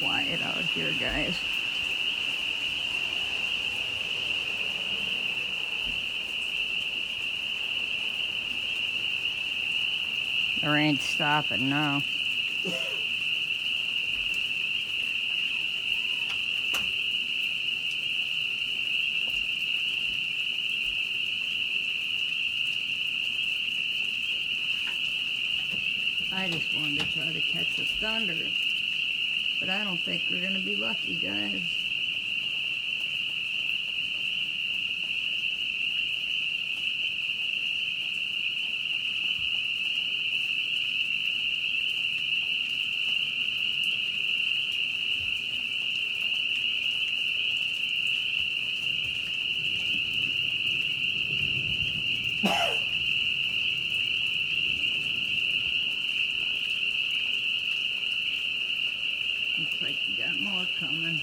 quiet out here, guys. There ain't stopping now. I just wanted to try to catch a thunder. But I don't think we're going to be lucky, guys. Looks like we got more coming.